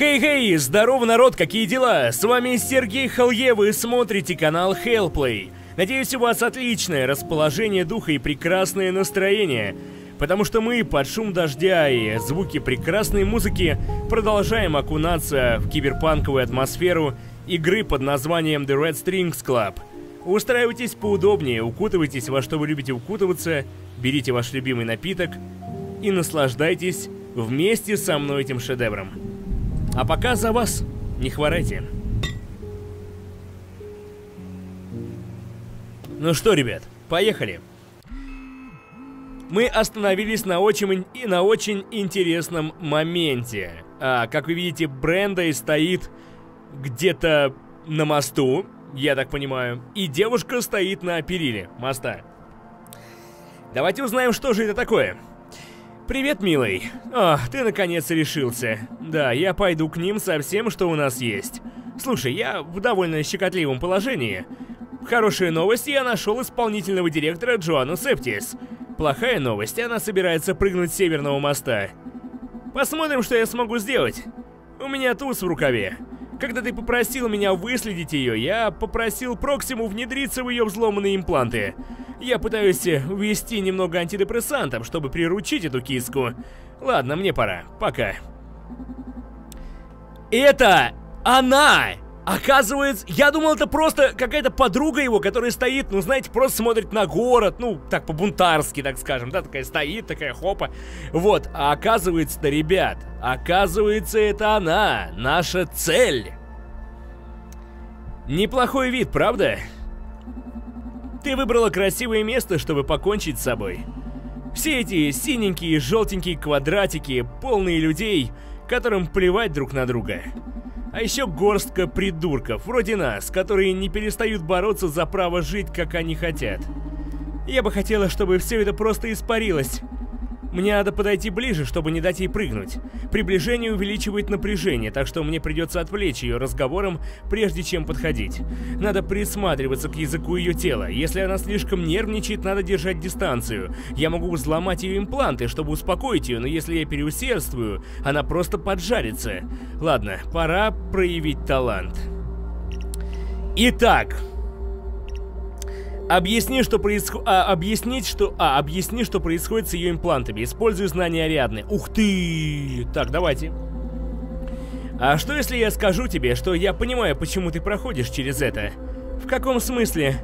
Хей-хей, здорово, народ, какие дела? С вами Сергей Халье, вы смотрите канал Hellplay. Надеюсь, у вас отличное расположение духа и прекрасное настроение. Потому что мы под шум дождя и звуки прекрасной музыки продолжаем окунаться в киберпанковую атмосферу игры под названием The Red Strings Club. Устраивайтесь поудобнее, укутывайтесь во что вы любите укутываться, берите ваш любимый напиток и наслаждайтесь вместе со мной этим шедевром. А пока за вас, не хворайте. Ну что, ребят, поехали. Мы остановились на очень и на очень интересном моменте. А, как вы видите, Бренда стоит где-то на мосту, я так понимаю, и девушка стоит на периле моста. Давайте узнаем, что же это такое. Привет, милый. О, ты наконец решился. Да, я пойду к ним со всем, что у нас есть. Слушай, я в довольно щекотливом положении. Хорошая новость, я нашел исполнительного директора Джоанну Септис. Плохая новость, она собирается прыгнуть с Северного моста. Посмотрим, что я смогу сделать. У меня туз в рукаве. Когда ты попросил меня выследить ее, я попросил Проксиму внедриться в ее взломанные импланты. Я пытаюсь ввести немного антидепрессантов, чтобы приручить эту киску. Ладно, мне пора. Пока. Это она! Оказывается, я думал, это просто какая-то подруга его, которая стоит, ну, знаете, просто смотрит на город, ну, так по-бунтарски, так скажем, да, такая стоит, такая хопа. Вот, а оказывается-то, ребят, оказывается, это она, наша цель. Неплохой вид, правда? Ты выбрала красивое место, чтобы покончить с собой. Все эти синенькие, желтенькие квадратики, полные людей, которым плевать друг на друга. А еще горстка придурков, вроде нас, которые не перестают бороться за право жить, как они хотят. Я бы хотела, чтобы все это просто испарилось. Мне надо подойти ближе, чтобы не дать ей прыгнуть. Приближение увеличивает напряжение, так что мне придется отвлечь ее разговором, прежде чем подходить. Надо присматриваться к языку ее тела. Если она слишком нервничает, надо держать дистанцию. Я могу взломать ее импланты, чтобы успокоить ее, но если я переусердствую, она просто поджарится. Ладно, пора проявить талант. Итак, Объясни, что происходит... А, объяснить, что... А, объясни, что происходит с ее имплантами. Используй знания Ариадны. Ух ты! Так, давайте. А что если я скажу тебе, что я понимаю, почему ты проходишь через это? В каком смысле?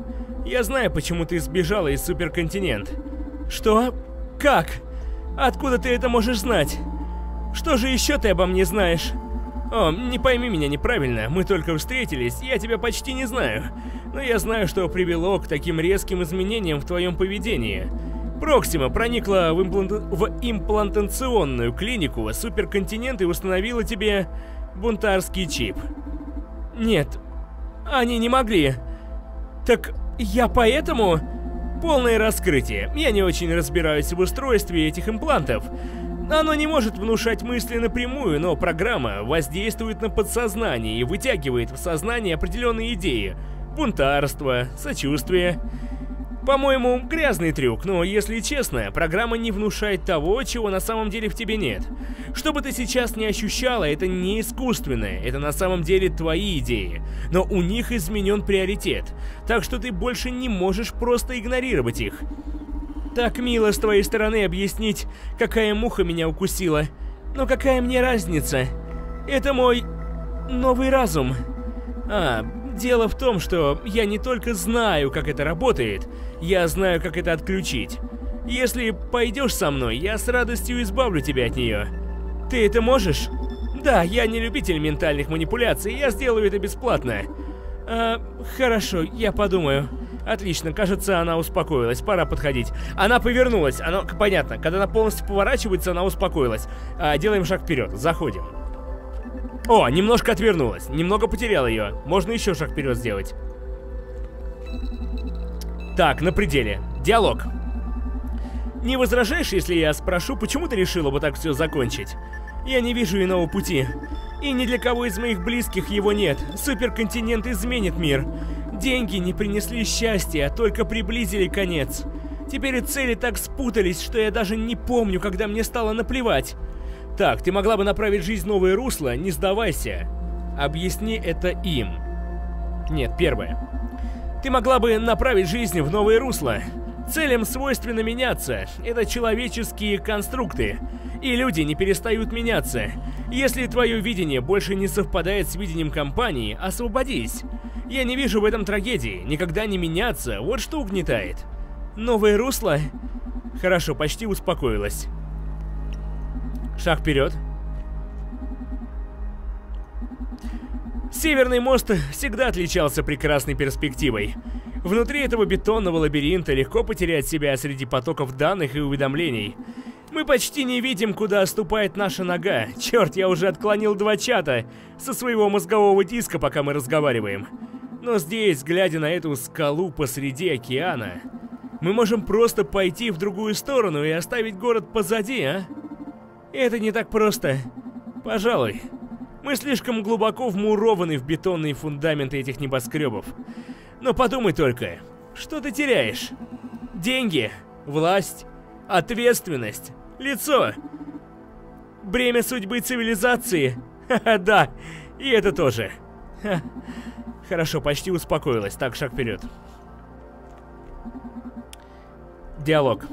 Я знаю, почему ты сбежала из суперконтинент. Что? Как? Откуда ты это можешь знать? Что же еще ты обо мне знаешь? О, не пойми меня неправильно, мы только встретились, я тебя почти не знаю. Но я знаю, что привело к таким резким изменениям в твоем поведении. Проксима проникла в, имплант... в имплантационную клинику суперконтинент и установила тебе бунтарский чип. Нет, они не могли. Так я поэтому... Полное раскрытие. Я не очень разбираюсь в устройстве этих имплантов. Оно не может внушать мысли напрямую, но программа воздействует на подсознание и вытягивает в сознание определенные идеи. Бунтарство, сочувствие. По-моему, грязный трюк, но, если честно, программа не внушает того, чего на самом деле в тебе нет. Что бы ты сейчас не ощущала, это не искусственное, это на самом деле твои идеи. Но у них изменен приоритет, так что ты больше не можешь просто игнорировать их. Так мило с твоей стороны объяснить, какая муха меня укусила. Но какая мне разница? Это мой новый разум. А, дело в том, что я не только знаю, как это работает, я знаю, как это отключить. Если пойдешь со мной, я с радостью избавлю тебя от нее. Ты это можешь? Да, я не любитель ментальных манипуляций, я сделаю это бесплатно. А, хорошо, я подумаю. Отлично, кажется, она успокоилась. Пора подходить. Она повернулась. Она, понятно, когда она полностью поворачивается, она успокоилась. А, делаем шаг вперед. Заходим. О, немножко отвернулась. Немного потерял ее. Можно еще шаг вперед сделать. Так, на пределе. Диалог. Не возражаешь, если я спрошу, почему ты решила бы так все закончить? Я не вижу иного пути. И ни для кого из моих близких его нет. Суперконтинент изменит мир. Деньги не принесли счастья, а только приблизили конец. Теперь и цели так спутались, что я даже не помню, когда мне стало наплевать. Так, ты могла бы направить жизнь в новое русло, не сдавайся. Объясни это им. Нет, первое. Ты могла бы направить жизнь в новое русло. Целям свойственно меняться. Это человеческие конструкты. И люди не перестают меняться. Если твое видение больше не совпадает с видением компании, освободись. Я не вижу в этом трагедии. Никогда не меняться, вот что угнетает. Новое русло? Хорошо, почти успокоилась. Шаг вперед. Северный мост всегда отличался прекрасной перспективой. Внутри этого бетонного лабиринта легко потерять себя среди потоков данных и уведомлений. Мы почти не видим, куда ступает наша нога. Черт, я уже отклонил два чата со своего мозгового диска, пока мы разговариваем. Но здесь, глядя на эту скалу посреди океана, мы можем просто пойти в другую сторону и оставить город позади, а? Это не так просто. Пожалуй. Мы слишком глубоко вмурованы в бетонные фундаменты этих небоскребов. Но подумай только, что ты теряешь? Деньги, власть, ответственность, лицо. Бремя судьбы цивилизации. Ха-ха, да, и это тоже. Ха. Хорошо, почти успокоилась. Так, шаг вперед. Диалог.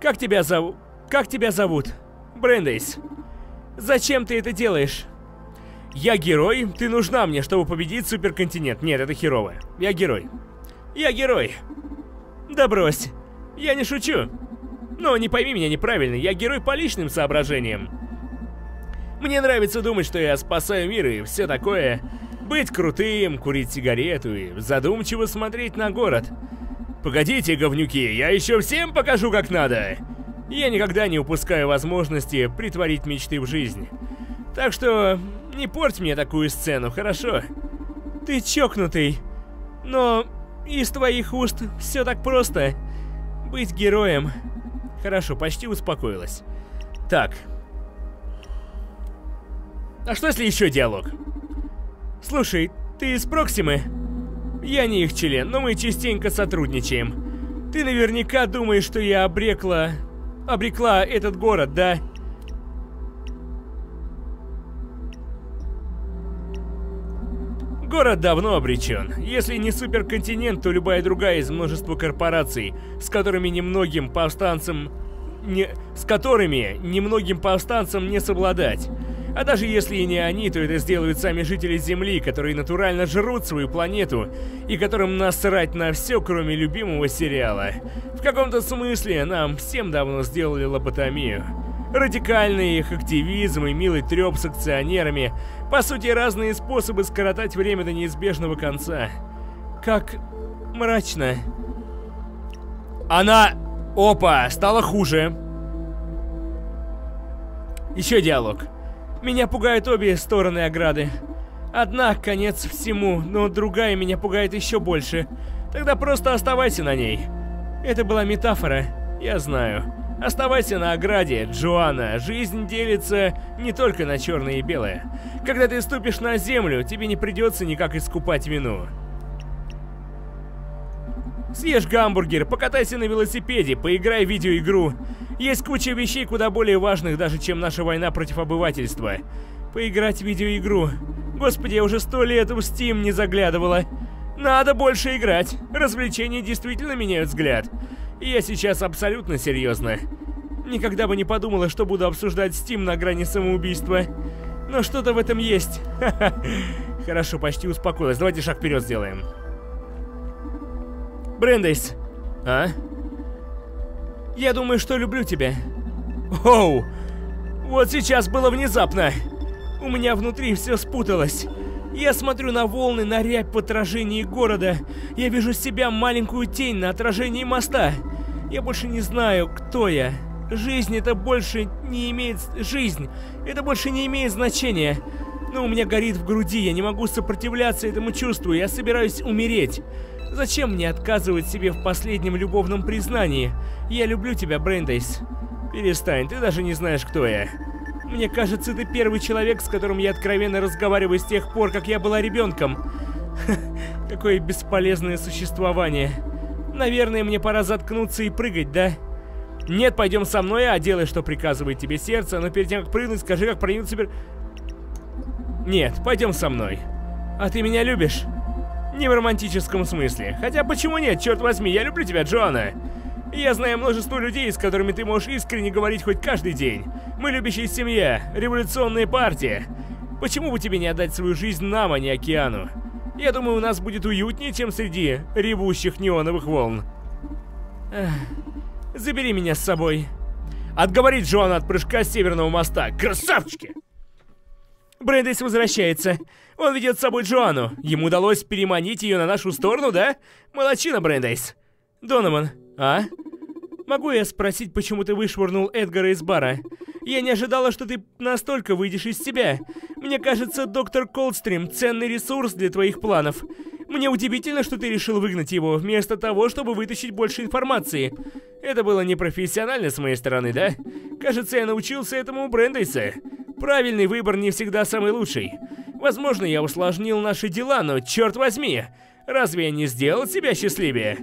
Как тебя зовут? Как тебя зовут? Брендейс. Зачем ты это делаешь? Я герой, ты нужна мне, чтобы победить суперконтинент. Нет, это херово. Я герой. Я герой. Да брось. Я не шучу. Но не пойми меня неправильно, я герой по личным соображениям. Мне нравится думать, что я спасаю мир и все такое. Быть крутым, курить сигарету и задумчиво смотреть на город. Погодите, говнюки, я еще всем покажу, как надо. Я никогда не упускаю возможности притворить мечты в жизнь. Так что не порть мне такую сцену, хорошо? Ты чокнутый. Но из твоих уст все так просто. Быть героем. Хорошо, почти успокоилась. Так. А что если еще диалог? Слушай, ты из Проксимы? Я не их член, но мы частенько сотрудничаем. Ты наверняка думаешь, что я обрекла... Обрекла этот город, да? Город давно обречен. Если не суперконтинент, то любая другая из множества корпораций, с которыми немногим повстанцам... Не... С которыми немногим повстанцам не совладать. А даже если и не они, то это сделают сами жители Земли, которые натурально жрут свою планету, и которым насрать на все, кроме любимого сериала. В каком-то смысле нам всем давно сделали лоботомию. Радикальный их активизм и милый треп с акционерами – по сути, разные способы скоротать время до неизбежного конца. Как мрачно. Она... Опа, стало хуже. Еще диалог. Меня пугают обе стороны ограды. Одна — конец всему, но другая меня пугает еще больше. Тогда просто оставайся на ней. Это была метафора, я знаю. Оставайся на ограде, Джоанна. Жизнь делится не только на черное и белое. Когда ты ступишь на землю, тебе не придется никак искупать вину. Съешь гамбургер, покатайся на велосипеде, поиграй в видеоигру. Есть куча вещей куда более важных даже, чем наша война против обывательства. Поиграть в видеоигру. Господи, я уже сто лет в Steam не заглядывала. Надо больше играть. Развлечения действительно меняют взгляд. Я сейчас абсолютно серьезно. Никогда бы не подумала, что буду обсуждать Steam на грани самоубийства. Но что-то в этом есть. Хорошо, почти успокоилась. Давайте шаг вперед сделаем. Брендейс. А? Я думаю, что люблю тебя. Оу! Вот сейчас было внезапно. У меня внутри все спуталось. Я смотрю на волны, на рябь в отражении города. Я вижу себя маленькую тень на отражении моста. Я больше не знаю, кто я. Жизнь это больше не имеет... Жизнь! Это больше не имеет значения. Но у меня горит в груди, я не могу сопротивляться этому чувству, я собираюсь умереть. Зачем мне отказывать себе в последнем любовном признании? Я люблю тебя, Брендейс. Перестань, ты даже не знаешь, кто я. Мне кажется, ты первый человек, с которым я откровенно разговариваю с тех пор, как я была ребенком. Какое бесполезное существование. Наверное, мне пора заткнуться и прыгать, да? Нет, пойдем со мной, а делай, что приказывает тебе сердце, но перед тем, как прыгнуть, скажи, как проникнуть супер... Нет, пойдем со мной. А ты меня любишь? Не в романтическом смысле. Хотя почему нет, черт возьми, я люблю тебя, Джоанна. Я знаю множество людей, с которыми ты можешь искренне говорить хоть каждый день. Мы любящая семья, революционная партия. Почему бы тебе не отдать свою жизнь нам, а не океану? Я думаю, у нас будет уютнее, чем среди ревущих неоновых волн. Эх, забери меня с собой. Отговорить Джоанна от прыжка с Северного моста. Красавчики! Брэндейс возвращается. Он ведет с собой Джоанну. Ему удалось переманить ее на нашу сторону, да? Молодчина, Брэндейс. Донован, а? Могу я спросить, почему ты вышвырнул Эдгара из бара? Я не ожидала, что ты настолько выйдешь из себя. Мне кажется, доктор Колдстрим — ценный ресурс для твоих планов. Мне удивительно, что ты решил выгнать его, вместо того, чтобы вытащить больше информации. Это было непрофессионально с моей стороны, да? Кажется, я научился этому у Брэндейса. Правильный выбор не всегда самый лучший. Возможно, я усложнил наши дела, но черт возьми, разве я не сделал себя счастливее?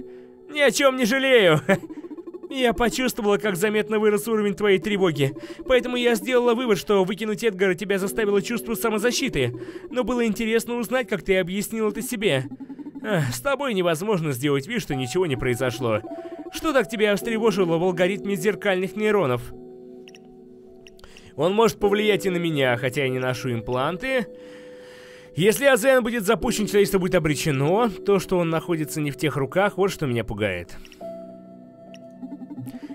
Ни о чем не жалею. Я почувствовала, как заметно вырос уровень твоей тревоги. Поэтому я сделала вывод, что выкинуть Эдгара тебя заставило чувство самозащиты. Но было интересно узнать, как ты объяснил это себе. С тобой невозможно сделать вид, что ничего не произошло. Что так тебя встревожило в алгоритме зеркальных нейронов? Он может повлиять и на меня, хотя я не ношу импланты. Если Азен будет запущен, человечество будет обречено. То, что он находится не в тех руках, вот что меня пугает.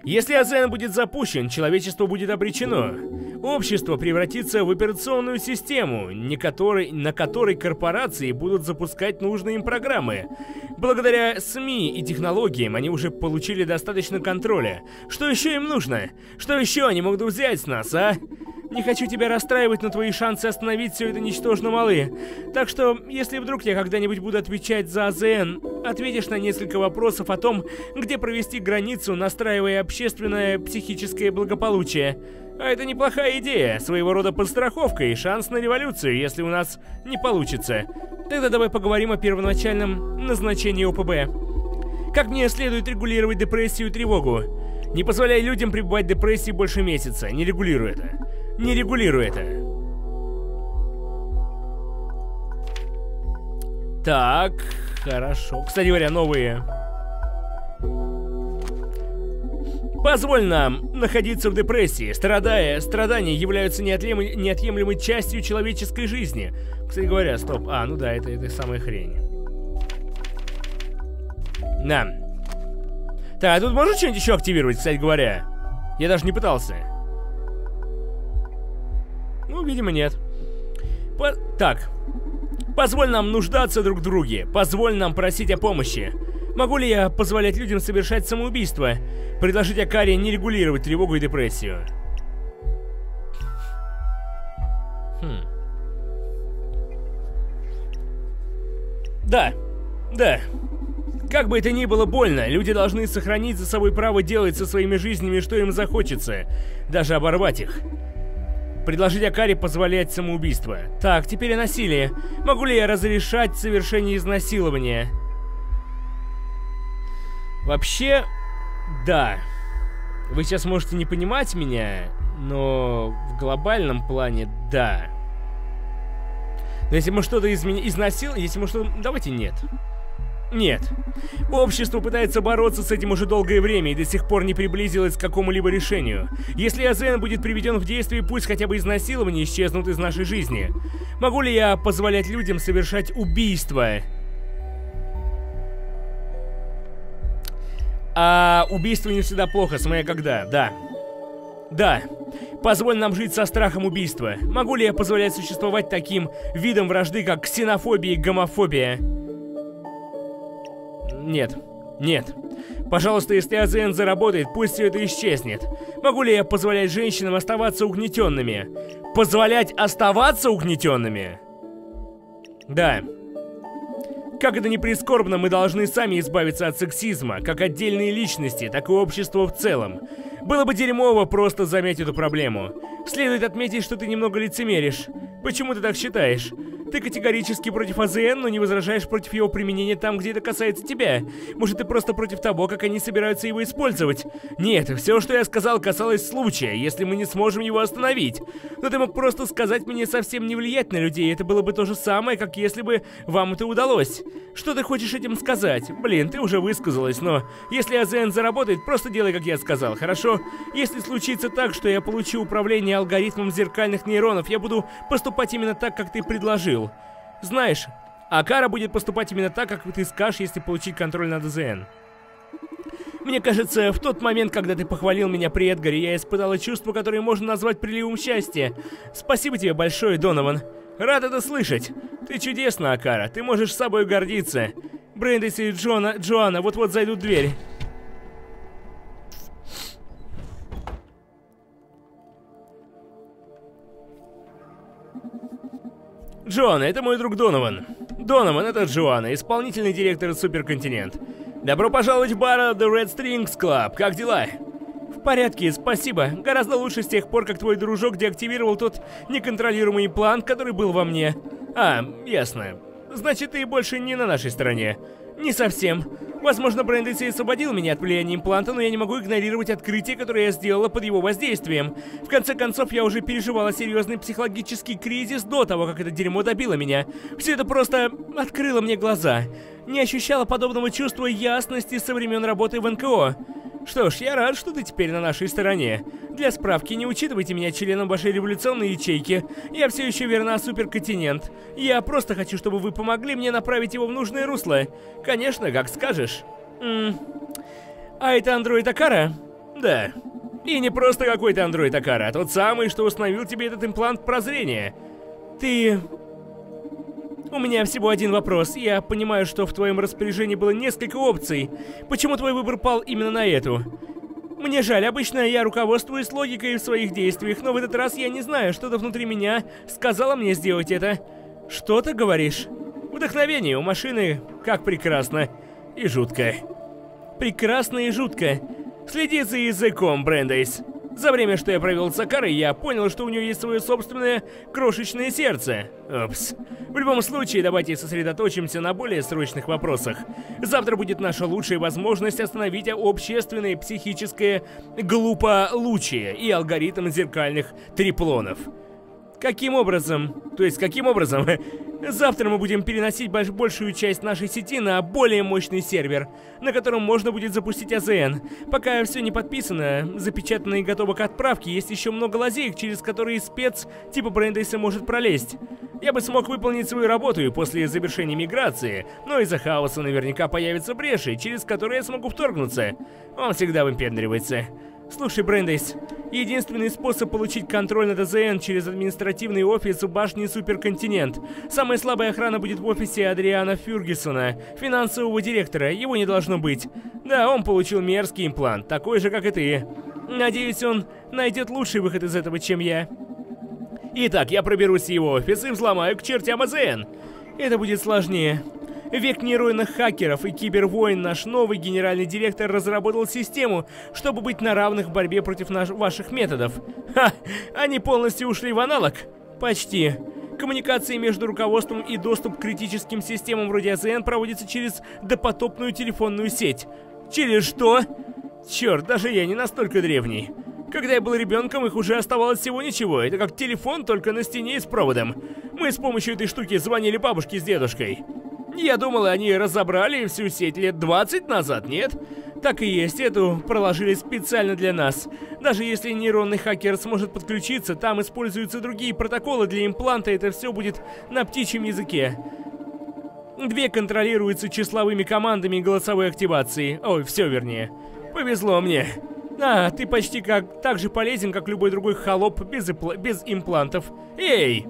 Если Азен будет запущен, человечество будет обречено. Общество превратится в операционную систему, не которой, на которой корпорации будут запускать нужные им программы. Благодаря СМИ и технологиям они уже получили достаточно контроля. Что еще им нужно? Что еще они могут взять с нас, а? Не хочу тебя расстраивать, но твои шансы остановить все это ничтожно малы. Так что, если вдруг я когда-нибудь буду отвечать за АЗН, ответишь на несколько вопросов о том, где провести границу, настраивая общественное психическое благополучие. А это неплохая идея, своего рода подстраховка и шанс на революцию, если у нас не получится. Тогда давай поговорим о первоначальном назначении ОПБ. Как мне следует регулировать депрессию и тревогу? Не позволяй людям пребывать в депрессии больше месяца, не регулируй это. Не регулируй это. Так, хорошо. Кстати говоря, новые. Позволь нам находиться в депрессии. Страдая, страдания являются неотъемлемой, неотъемлемой частью человеческой жизни. Кстати говоря, стоп. А, ну да, это, это самая хрень. Да. Так, а тут можно что-нибудь еще активировать, кстати говоря? Я даже не пытался. Видимо, нет. По так. Позволь нам нуждаться друг в друге. Позволь нам просить о помощи. Могу ли я позволять людям совершать самоубийство? Предложить Акаре не регулировать тревогу и депрессию. Хм. Да. Да. Как бы это ни было больно, люди должны сохранить за собой право делать со своими жизнями, что им захочется. Даже оборвать их. Предложить Акаре позволять самоубийство. Так, теперь о насилии. Могу ли я разрешать совершение изнасилования? Вообще, да. Вы сейчас можете не понимать меня, но в глобальном плане да. Но если мы что-то измен... изнасиловали, если мы что-то... Давайте нет. Нет. Общество пытается бороться с этим уже долгое время и до сих пор не приблизилось к какому-либо решению. Если Азен будет приведен в действие, пусть хотя бы изнасилования исчезнут из нашей жизни. Могу ли я позволять людям совершать убийство? А убийство не всегда плохо, смотря когда, да. Да. Позволь нам жить со страхом убийства. Могу ли я позволять существовать таким видом вражды, как ксенофобия и гомофобия? Нет. Нет. Пожалуйста, если АЗН заработает, пусть все это исчезнет. Могу ли я позволять женщинам оставаться угнетенными? Позволять оставаться угнетенными? Да. Как это не прискорбно, мы должны сами избавиться от сексизма, как отдельные личности, так и общество в целом. Было бы дерьмово просто заметить эту проблему. Следует отметить, что ты немного лицемеришь. Почему ты так считаешь? Ты категорически против АЗН, но не возражаешь против его применения там, где это касается тебя. Может, ты просто против того, как они собираются его использовать? Нет, все, что я сказал, касалось случая, если мы не сможем его остановить. Но ты мог просто сказать мне совсем не влиять на людей, это было бы то же самое, как если бы вам это удалось. Что ты хочешь этим сказать? Блин, ты уже высказалась, но если АЗН заработает, просто делай, как я сказал, хорошо? Если случится так, что я получу управление алгоритмом зеркальных нейронов, я буду поступать именно так, как ты предложил. Знаешь, Акара будет поступать именно так, как ты скажешь, если получить контроль над АЗН. Мне кажется, в тот момент, когда ты похвалил меня при Эдгаре, я испытала чувство, которое можно назвать приливом счастья. Спасибо тебе большое, Донован. Рад это слышать. Ты чудесна, Акара. Ты можешь собой гордиться. Брэндис и Джона, Джоанна вот-вот зайдут в дверь. Джон, это мой друг Донован. Донован, это Джоанна, исполнительный директор Суперконтинент. Добро пожаловать в бар The Red Strings Club. Как дела? В порядке, спасибо. Гораздо лучше с тех пор, как твой дружок деактивировал тот неконтролируемый план, который был во мне. А, ясно. Значит, ты больше не на нашей стороне. Не совсем. Возможно, Брэндис и освободил меня от влияния импланта, но я не могу игнорировать открытие, которое я сделала под его воздействием. В конце концов, я уже переживала серьезный психологический кризис до того, как это дерьмо добило меня. Все это просто открыло мне глаза. Не ощущала подобного чувства ясности со времен работы в НКО. Что ж, я рад, что ты теперь на нашей стороне. Для справки, не учитывайте меня членом вашей революционной ячейки. Я все еще верна суперконтинент. Я просто хочу, чтобы вы помогли мне направить его в нужное русло. Конечно, как скажешь. М а это андроид Акара? Да. И не просто какой-то андроид Акара, а тот самый, что установил тебе этот имплант прозрения. Ты у меня всего один вопрос. Я понимаю, что в твоем распоряжении было несколько опций. Почему твой выбор пал именно на эту? Мне жаль, обычно я руководствуюсь логикой в своих действиях, но в этот раз я не знаю, что-то внутри меня сказала мне сделать это. Что ты говоришь? Вдохновение у машины как прекрасно и жутко. Прекрасно и жутко. Следи за языком, Брендейс. За время, что я провел с Акарой, я понял, что у нее есть свое собственное крошечное сердце. Опс. В любом случае, давайте сосредоточимся на более срочных вопросах. Завтра будет наша лучшая возможность остановить общественное психическое глупо-лучие и алгоритм зеркальных триплонов. Каким образом? То есть, каким образом? Завтра мы будем переносить большую часть нашей сети на более мощный сервер, на котором можно будет запустить АЗН. Пока все не подписано, запечатано и готово к отправке, есть еще много лазеек, через которые спец типа Брендейса может пролезть. Я бы смог выполнить свою работу и после завершения миграции, но из-за хаоса наверняка появятся бреши, через которые я смогу вторгнуться. Он всегда выпендривается. Слушай, Брендейс, единственный способ получить контроль над АЗН через административный офис у башни Суперконтинент. Самая слабая охрана будет в офисе Адриана Фюргисона, финансового директора, его не должно быть. Да, он получил мерзкий имплант, такой же, как и ты. Надеюсь, он найдет лучший выход из этого, чем я. Итак, я проберусь в его офис и взломаю к чертям АЗН. Это будет сложнее. Век нейронных хакеров и кибервоин наш новый генеральный директор разработал систему, чтобы быть на равных в борьбе против наш ваших методов. Ха! Они полностью ушли в аналог? Почти. Коммуникации между руководством и доступ к критическим системам вроде АЗН проводится через допотопную телефонную сеть. Через что? Черт, даже я не настолько древний. Когда я был ребенком, их уже оставалось всего ничего. Это как телефон, только на стене и с проводом. Мы с помощью этой штуки звонили бабушке с дедушкой. Я думал, они разобрали всю сеть лет 20 назад, нет? Так и есть, эту проложили специально для нас. Даже если нейронный хакер сможет подключиться, там используются другие протоколы для импланта, это все будет на птичьем языке. Две контролируются числовыми командами голосовой активации. Ой, все вернее. Повезло мне. А, ты почти как так же полезен, как любой другой холоп без, без имплантов. Эй!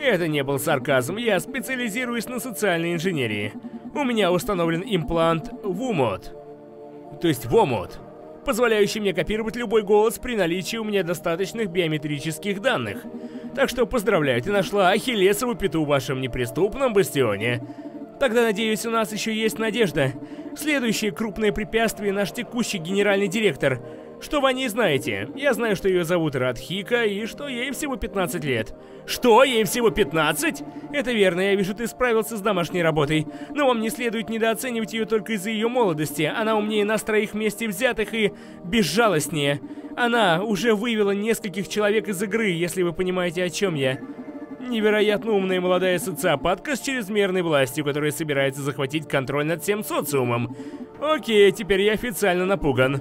Это не был сарказм, я специализируюсь на социальной инженерии. У меня установлен имплант ВУМОД. То есть ВОМОД, позволяющий мне копировать любой голос при наличии у меня достаточных биометрических данных. Так что поздравляю, ты нашла Ахиллесову пету в вашем неприступном бастионе. Тогда, надеюсь, у нас еще есть надежда. Следующее крупное препятствие наш текущий генеральный директор. Что вы о ней знаете? Я знаю, что ее зовут Радхика и что ей всего 15 лет. Что? Ей всего 15? Это верно, я вижу, ты справился с домашней работой. Но вам не следует недооценивать ее только из-за ее молодости. Она умнее нас троих вместе взятых и безжалостнее. Она уже вывела нескольких человек из игры, если вы понимаете, о чем я. Невероятно умная молодая социопатка с чрезмерной властью, которая собирается захватить контроль над всем социумом. Окей, теперь я официально напуган.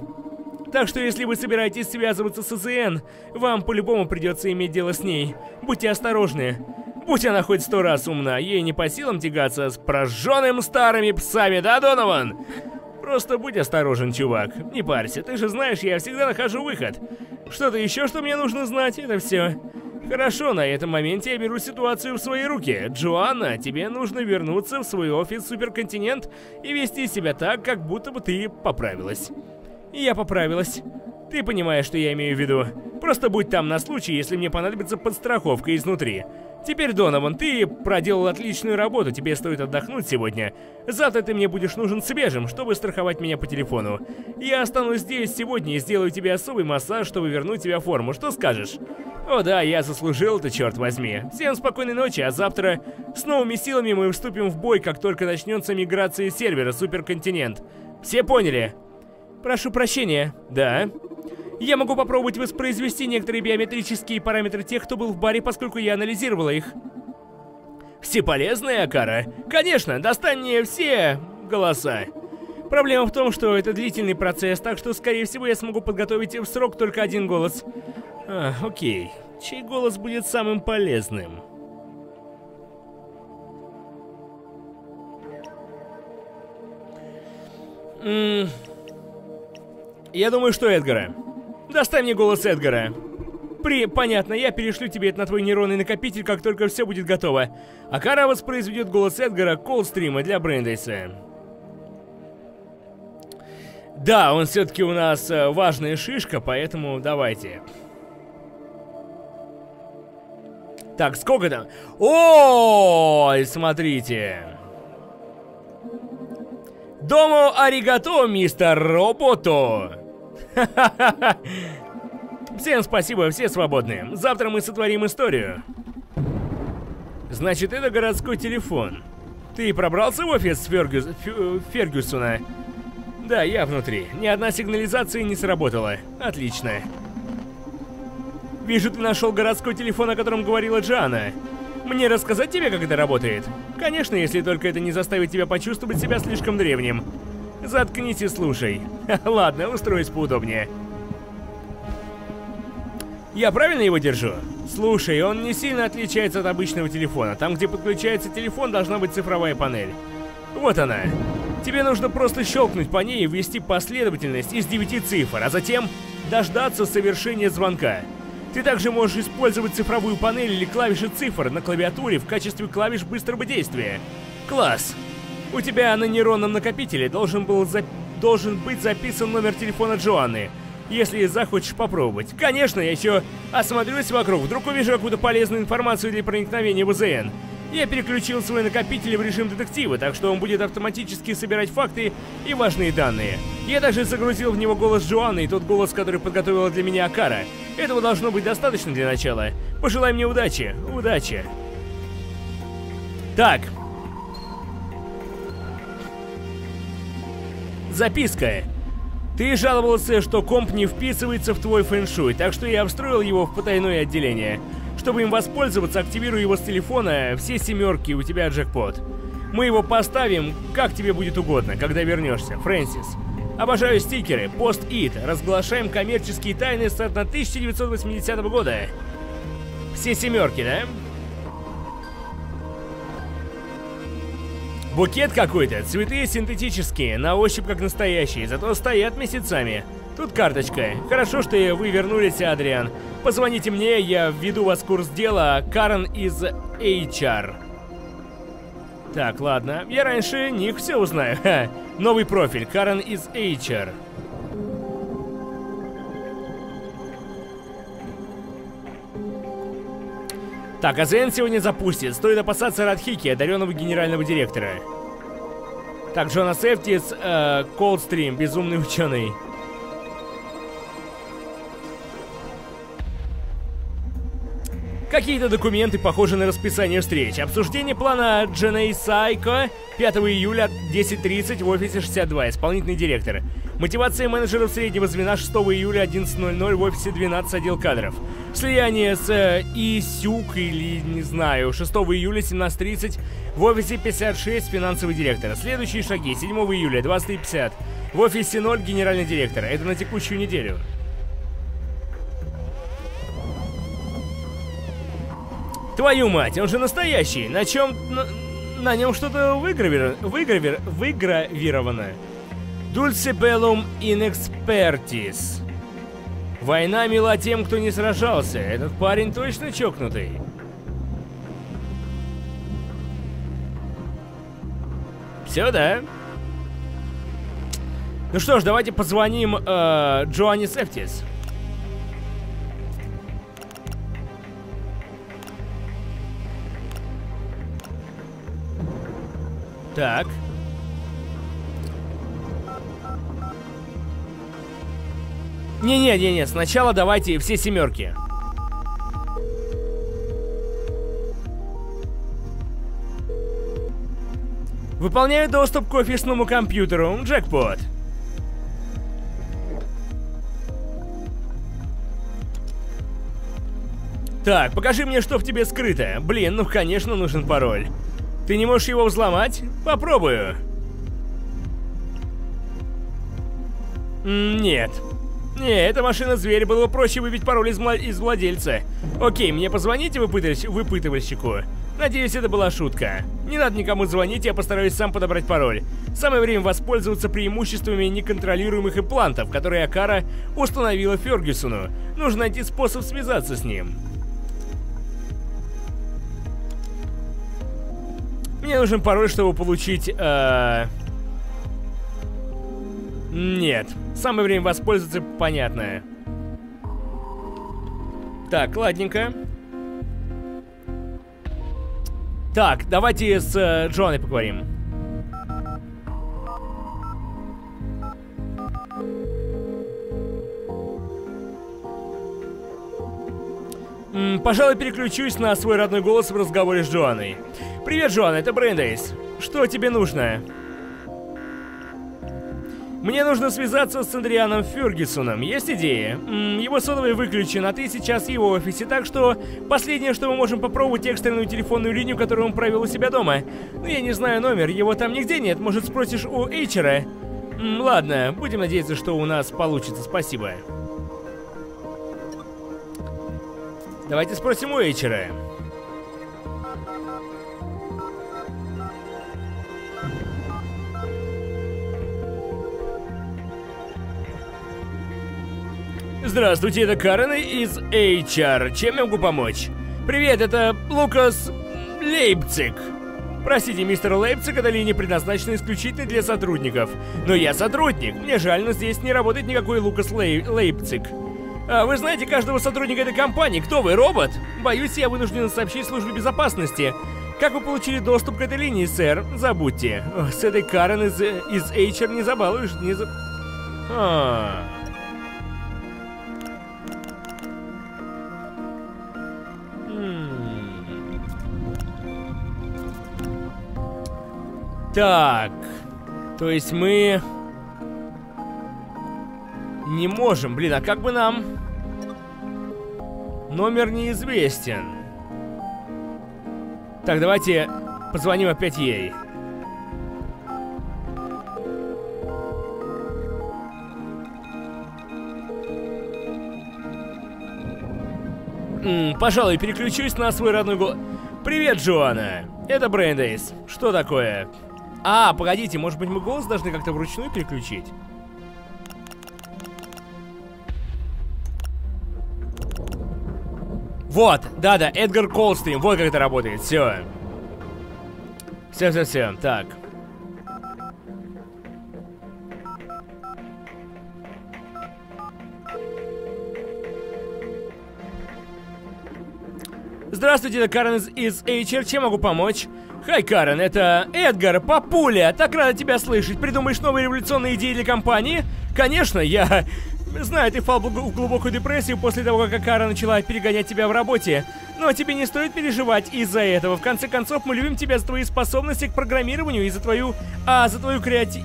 Так что если вы собираетесь связываться с АЗН, вам по-любому придется иметь дело с ней. Будьте осторожны. Будь она хоть сто раз умна, ей не по силам тягаться с прожженным старыми псами, да, Донован? Просто будь осторожен, чувак. Не парься, ты же знаешь, я всегда нахожу выход. Что-то еще, что мне нужно знать, это все. Хорошо, на этом моменте я беру ситуацию в свои руки. Джоанна, тебе нужно вернуться в свой офис Суперконтинент и вести себя так, как будто бы ты поправилась. Я поправилась. Ты понимаешь, что я имею в виду. Просто будь там на случай, если мне понадобится подстраховка изнутри. Теперь, Донован, ты проделал отличную работу, тебе стоит отдохнуть сегодня. Завтра ты мне будешь нужен свежим, чтобы страховать меня по телефону. Я останусь здесь сегодня и сделаю тебе особый массаж, чтобы вернуть тебя в форму. Что скажешь? О да, я заслужил это, черт возьми. Всем спокойной ночи, а завтра с новыми силами мы вступим в бой, как только начнется миграция сервера Суперконтинент. Все поняли? Прошу прощения. Да. Я могу попробовать воспроизвести некоторые биометрические параметры тех, кто был в баре, поскольку я анализировала их. Всеполезная Акара? Конечно, достань мне все голоса. Проблема в том, что это длительный процесс, так что, скорее всего, я смогу подготовить в срок только один голос. А, окей. Чей голос будет самым полезным? Ммм... Я думаю, что Эдгара. Доставь мне голос Эдгара. При... Понятно, я перешлю тебе это на твой нейронный накопитель, как только все будет готово. А Кара воспроизведет голос Эдгара колл-стрима для Брендейса. Да, он все-таки у нас э, важная шишка, поэтому давайте. Так, сколько там? Ой, смотрите. Дому аригато, мистер Робото. Всем спасибо, все свободны. Завтра мы сотворим историю. Значит, это городской телефон. Ты пробрался в офис Фергюс... Фергюсона? Да, я внутри. Ни одна сигнализация не сработала. Отлично. Вижу, ты нашел городской телефон, о котором говорила Джана. Мне рассказать тебе, как это работает? Конечно, если только это не заставит тебя почувствовать себя слишком древним. Заткнись и слушай. Ладно, устроюсь поудобнее. Я правильно его держу? Слушай, он не сильно отличается от обычного телефона. Там, где подключается телефон, должна быть цифровая панель. Вот она. Тебе нужно просто щелкнуть по ней и ввести последовательность из 9 цифр, а затем дождаться совершения звонка. Ты также можешь использовать цифровую панель или клавиши цифр на клавиатуре в качестве клавиш быстрого действия. Класс! У тебя на нейронном накопителе должен, был за... должен быть записан номер телефона Джоанны, если захочешь попробовать. Конечно, я еще осмотрюсь вокруг, вдруг увижу какую-то полезную информацию для проникновения в ЗН. Я переключил свой накопитель в режим детектива, так что он будет автоматически собирать факты и важные данные. Я также загрузил в него голос Джоанны и тот голос, который подготовила для меня Акара. Этого должно быть достаточно для начала. Пожелай мне удачи. Удачи. Так, Записка. Ты жаловался, что комп не вписывается в твой фэншуй, так что я встроил его в потайное отделение. Чтобы им воспользоваться, активируй его с телефона, все семерки, у тебя джекпот. Мы его поставим, как тебе будет угодно, когда вернешься, Фрэнсис. Обожаю стикеры, пост-ит, разглашаем коммерческие тайны с 1980 года. Все семерки, да? Букет какой-то, цветы синтетические, на ощупь как настоящие, зато стоят месяцами. Тут карточка. Хорошо, что вы вернулись, Адриан. Позвоните мне, я введу вас в курс дела. Карен из HR. Так, ладно. Я раньше них все узнаю. Ха. Новый профиль. Карен из HR. Так, АЗН сегодня запустит. Стоит опасаться Радхики, одаренного генерального директора. Так, Джона Сефтис, э, безумный ученый. Какие-то документы похожи на расписание встреч. Обсуждение плана Дженей Сайко 5 июля 10.30 в офисе 62, исполнительный директор. Мотивация менеджеров среднего звена 6 июля 11.00 в офисе 12, отдел кадров. Слияние с э, Исюк или, не знаю, 6 июля 17.30 в офисе 56, финансовый директор. Следующие шаги 7 июля 20.50 в офисе 0, генеральный директор. Это на текущую неделю. Твою мать, он же настоящий. На чем... На, на нем что-то выгравир... выгравир... выгравировано. Dulce Bellum Inexpertis. Война мила тем, кто не сражался. Этот парень точно чокнутый. Все, да? Ну что ж, давайте позвоним э, Джоанни Сефтис. Так. Не-не-не-не, сначала давайте все семерки. Выполняю доступ к офисному компьютеру. Джекпот. Так, покажи мне, что в тебе скрыто. Блин, ну конечно нужен пароль. Ты не можешь его взломать? Попробую. Нет. Не, эта машина-зверь, было бы проще выбить пароль из, из владельца. Окей, мне позвоните выпытывальщ выпытывальщику? Надеюсь, это была шутка. Не надо никому звонить, я постараюсь сам подобрать пароль. Самое время воспользоваться преимуществами неконтролируемых имплантов, которые Акара установила Фергюсону. Нужно найти способ связаться с ним. Мне нужен пароль, чтобы получить... Э... Нет. Самое время воспользоваться, понятное. Так, ладненько. Так, давайте с э, Джоной поговорим. М -м, пожалуй, переключусь на свой родной голос в разговоре с Джоанной. Привет, Джоан, это Брендейс. Что тебе нужно? Мне нужно связаться с Андрианом Фергюсоном. Есть -м, его сотовый выключен, а ты сейчас в его офисе, так что последнее, что мы можем попробовать, экстренную телефонную линию, которую он провел у себя дома. Ну, я не знаю номер, его там нигде нет, может спросишь у Эйчера? Ладно, будем надеяться, что у нас получится, спасибо. Давайте спросим у Эйчера. Здравствуйте, это Карен из HR. Чем я могу помочь? Привет, это Лукас Лейпциг. Простите, мистер Лейпциг, эта линия предназначена исключительно для сотрудников. Но я сотрудник. Мне жаль, но здесь не работает никакой Лукас Лей... Лейпциг. А вы знаете каждого сотрудника этой компании. Кто вы, робот? Боюсь, я вынужден сообщить службе безопасности. Как вы получили доступ к этой линии, сэр? Забудьте. С этой Карен из, из HR не забалуешь, не за... А... Так. То есть мы... Не можем. Блин, а как бы нам... Номер неизвестен. Так, давайте позвоним опять ей. М -м, пожалуй, переключусь на свой родной голос. Привет, Джоанна. Это Брендейс. Что такое? А, погодите, может быть мы голос должны как-то вручную переключить? Вот, да-да, Эдгар Колстрим, вот как это работает, все. Все-все-все, так. Здравствуйте, это Карен из, из HR, чем могу помочь? Хай, Карен, это Эдгар, папуля, так рада тебя слышать. Придумаешь новые революционные идеи для компании? Конечно, я Знаю, ты впал в глубокую депрессию после того, как Кара начала перегонять тебя в работе. Но тебе не стоит переживать из-за этого. В конце концов, мы любим тебя за твои способности к программированию и за твою... А, за твою креати...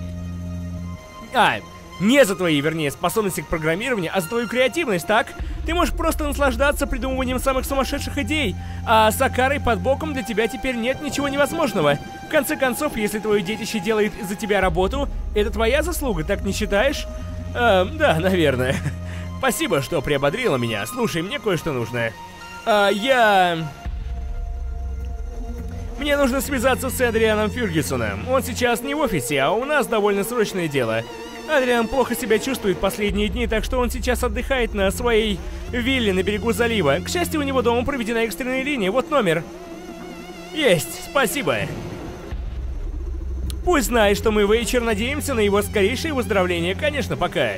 А, не за твои, вернее, способности к программированию, а за твою креативность, так? Ты можешь просто наслаждаться придумыванием самых сумасшедших идей, а с Акарой под боком для тебя теперь нет ничего невозможного. В конце концов, если твое детище делает за тебя работу, это твоя заслуга, так не считаешь? Э, да, наверное. Спасибо, что приободрила меня. Слушай, мне кое-что нужно. А, я... Мне нужно связаться с Эдрианом Фюргисоном. Он сейчас не в офисе, а у нас довольно срочное дело. Адриан плохо себя чувствует последние дни, так что он сейчас отдыхает на своей вилле на берегу залива. К счастью, у него дома проведена экстренная линия. Вот номер. Есть, спасибо. Пусть знает, что мы вечер надеемся на его скорейшее выздоровление. Конечно, пока.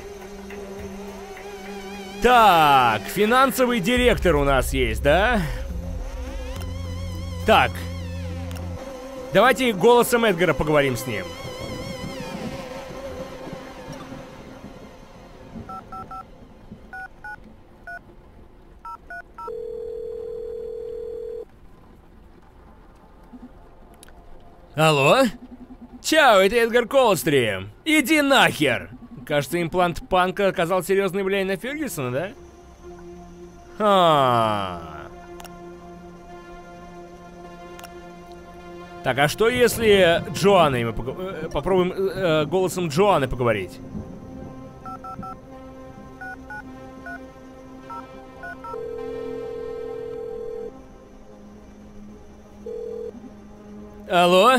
Так, финансовый директор у нас есть, да? Так. Давайте голосом Эдгара поговорим с ним. Алло? Чао, это Эдгар Колстри. Иди нахер! Кажется, имплант Панка оказал серьезное влияние на Фергюсона, да? А, Так, а что если Джоанной мы пог... Э, попробуем э, голосом Джоанны поговорить? Алло?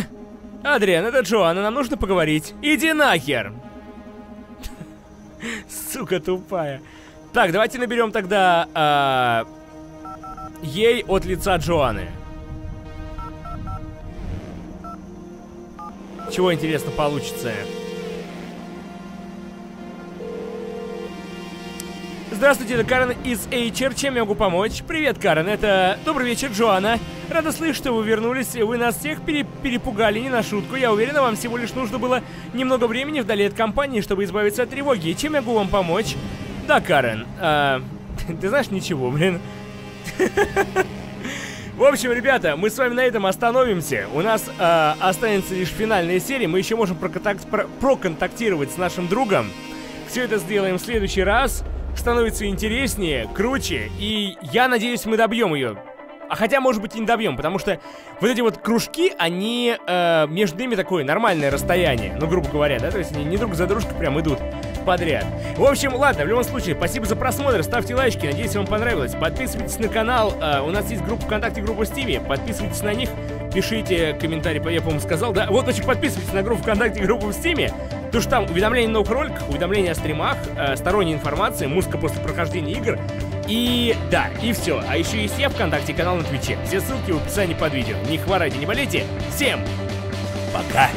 Адриан, это Джоанна, нам нужно поговорить. Иди нахер! Сука тупая. Так, давайте наберем тогда а, ей от лица Джоанны. Чего интересно получится? Здравствуйте, это Карен из HR. Чем я могу помочь? Привет, Карен. Это... Добрый вечер, Джоанна. Рада слышать, что вы вернулись. Вы нас всех пере... перепугали, не на шутку. Я уверена, вам всего лишь нужно было немного времени вдали от компании, чтобы избавиться от тревоги. Чем я могу вам помочь? Да, Карен. А... Ты знаешь, ничего, блин. В общем, ребята, мы с вами на этом остановимся. У нас э, останется лишь финальная серия. Мы еще можем проконтакт про проконтактировать с нашим другом. Все это сделаем в следующий раз становится интереснее, круче, и я надеюсь, мы добьем ее. А хотя, может быть, и не добьем, потому что вот эти вот кружки, они э, между ними такое нормальное расстояние, ну, грубо говоря, да, то есть они не друг за дружкой прям идут подряд. В общем, ладно, в любом случае, спасибо за просмотр, ставьте лайки, надеюсь, вам понравилось. Подписывайтесь на канал, э, у нас есть группа ВКонтакте, группа в Стиме, подписывайтесь на них, пишите комментарии, я, по-моему, сказал, да? Вот, значит, подписывайтесь на группу ВКонтакте, группу в Стиме, потому что там уведомления о новых роликах, уведомления о стримах, э, сторонняя информация, музыка после прохождения игр, и да, и все. А еще есть я ВКонтакте, канал на Твиче. Все ссылки в описании под видео. Не хворайте, не болейте. Всем пока!